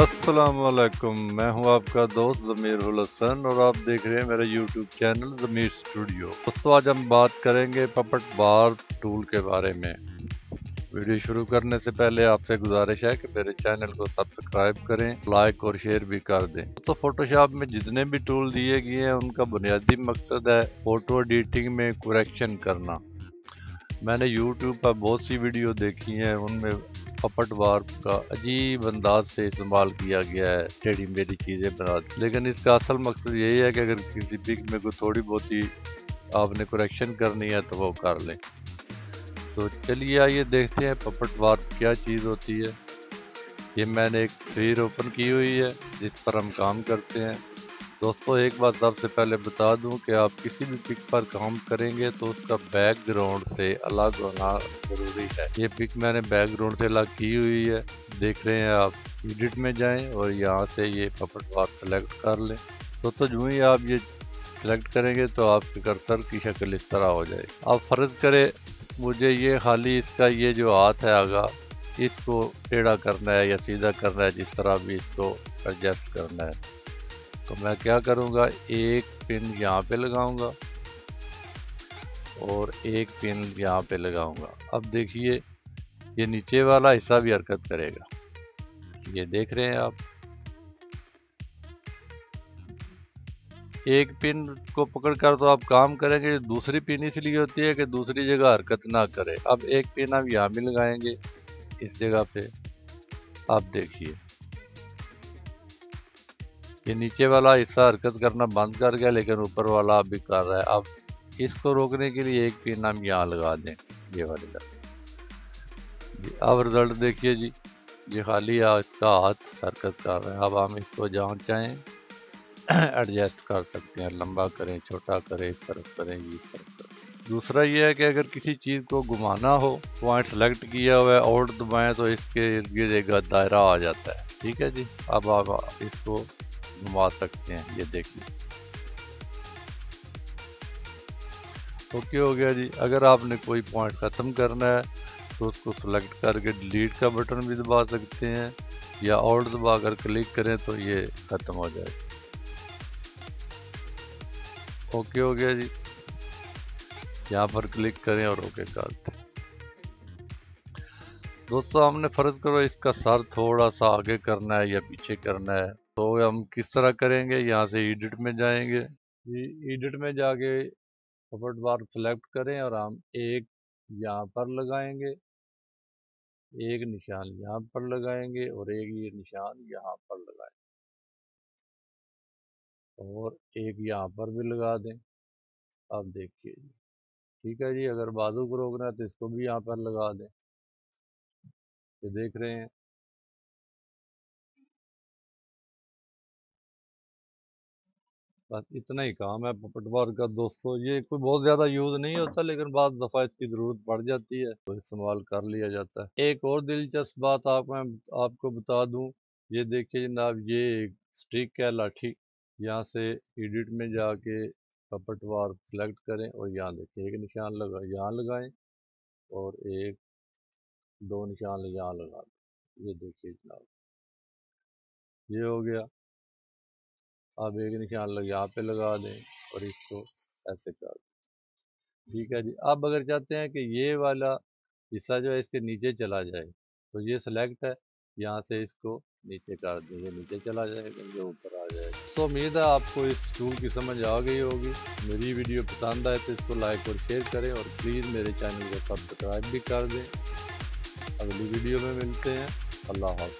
असलकुम मैं हूँ आपका दोस्त ज़मीर हसन और आप देख रहे हैं मेरा यूट्यूब चैनल ज़मीर स्टूडियो। दोस्तों, आज हम बात करेंगे पपट बार टूल के बारे में। वीडियो शुरू करने से पहले आपसे गुजारिश है कि मेरे चैनल को सब्सक्राइब करें, लाइक और शेयर भी कर दें। तो फोटोशॉप में जितने भी टूल दिए गए हैं, उनका बुनियादी मकसद है फ़ोटो एडिटिंग में कुरेक्शन करना। मैंने यूट्यूब पर बहुत सी वीडियो देखी हैं, उनमें पपट वार का अजीब अंदाज से इस्तेमाल किया गया है। टेढ़ी मेरी चीज़ें बना लेकिन इसका असल मकसद यही है कि अगर किसी पिक में कोई थोड़ी बहुत ही आपने करेक्शन करनी है तो वो कर लें। तो चलिए आइए देखते हैं पपट वार क्या चीज़ होती है। ये मैंने एक तस्वीर ओपन की हुई है, जिस पर हम काम करते हैं। दोस्तों, एक बात सबसे पहले बता दूँ कि आप किसी भी पिक पर काम करेंगे तो उसका बैकग्राउंड से अलग होना ज़रूरी है। ये पिक मैंने बैकग्राउंड से अलग की हुई है। देख रहे हैं आप, एडिट में जाएँ और यहाँ से ये पपट वार सेलेक्ट कर लें। दोस्तों, जो ही आप ये सेलेक्ट करेंगे तो आपके कर्सर की शक्ल इस तरह हो जाए आप फ़र्ज़ करें, मुझे ये खाली इसका ये जो हाथ है आगा, इसको टेढ़ा करना है या सीधा करना है, जिस तरह भी इसको एडजस्ट करना है। तो मैं क्या करूँगा? एक पिन यहाँ पे लगाऊँगा और एक पिन यहाँ पे लगाऊँगा। अब देखिए, ये नीचे वाला हिस्सा भी हरकत करेगा। ये देख रहे हैं आप। एक पिन को पकड़कर तो आप काम करेंगे, दूसरी पिन इसलिए होती है कि दूसरी जगह हरकत ना करे। अब एक पिन आप यहाँ भी लगाएँगे, इस जगह पे। आप देखिए। ये नीचे वाला हिस्सा हरकत करना बंद कर गया, लेकिन ऊपर वाला अभी कर रहा है। अब इसको रोकने के लिए एक पिन हम यहाँ लगा दें, ये वाली जी, अब रिज़ल्ट देखिए जी। ये खाली इसका हाथ हरकत कर रहा है। अब हम इसको जहाँ चाहें एडजस्ट कर सकते हैं। लंबा करें, छोटा करें, इस तरफ़ करें इस तरफ़ करें। दूसरा ये है कि अगर किसी चीज़ को घुमाना हो पॉइंट सेलेक्ट किया हुआ है, और दबाएँ तो इसके इर्द गिर्द एक दायरा आ जाता है। ठीक है जी? अब आप इसको घुमा सकते हैं, ये देखिए ओके, हो गया जी। अगर आपने कोई पॉइंट ख़त्म करना है तो उसको सेलेक्ट करके डिलीट का बटन भी दबा सकते हैं, या और दबा कर क्लिक करें तो ये ख़त्म हो जाए। ओके, हो गया जी। यहाँ पर क्लिक करें और ओके कर दें। दोस्तों, हमने फ़र्ज़ करो इसका सर थोड़ा सा आगे करना है या पीछे करना है। तो हम किस तरह करेंगे? यहाँ से एडिट में जाएँगे। एडिट में जाके पॉपट बार सेलेक्ट करें और हम एक यहाँ पर लगाएँगे। एक निशान यहाँ पर लगाएँगे और एक ये निशान यहाँ पर लगाएँगे और एक यहाँ पर भी लगा दें। अब देखिए जी। ठीक है जी, अगर बाजू को रोकना है तो इसको भी यहाँ पर लगा दें। ये देख रहे हैं। बस इतना ही काम है पटवार का दोस्तों, ये कोई बहुत ज़्यादा यूज़ नहीं होता, लेकिन बाद दफ़ा इसकी ज़रूरत पड़ जाती है तो इस्तेमाल कर लिया जाता है। एक और दिलचस्प बात आप, मैं आपको बता दूँ, ये देखिए जनाब, ये एक स्टिक है, लाठी, यहाँ से एडिट में जाके पटवार सेलेक्ट करें और यहाँ देखिए, एक निशान लगा, यहाँ लगाएँ और एक, दो निशान यहाँ लगा दें। ये देखिए जनाब, ये हो गया। आप एक निशान लग यहाँ पे लगा दें और इसको ऐसे कर दें। ठीक है जी? अब अगर चाहते हैं कि ये वाला हिस्सा जो है इसके नीचे चला जाए तो ये सिलेक्ट है, यहाँ से इसको नीचे कर दें, ये नीचे चला जाएगा, ये ऊपर आ जाएगा। तो उम्मीद है आपको इस टूल की समझ आ गई होगी। मेरी वीडियो पसंद आए तो इसको लाइक और शेयर करें और प्लीज़ मेरे चैनल को सब्सक्राइब भी कर दें। अगली वीडियो में मिलते हैं। अल्लाह हाफि